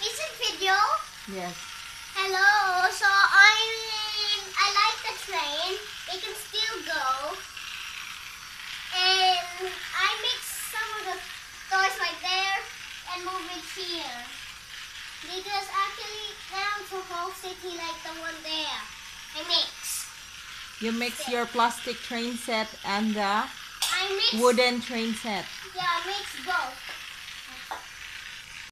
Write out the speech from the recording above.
Is it video? Yes. Hello. So I I like the train. It can still go. And I mix some of the toys right there and move it here. Because actually now it's a whole city like the one there. I mix. You mix your plastic train set and the wooden train set. Yeah, I mix both.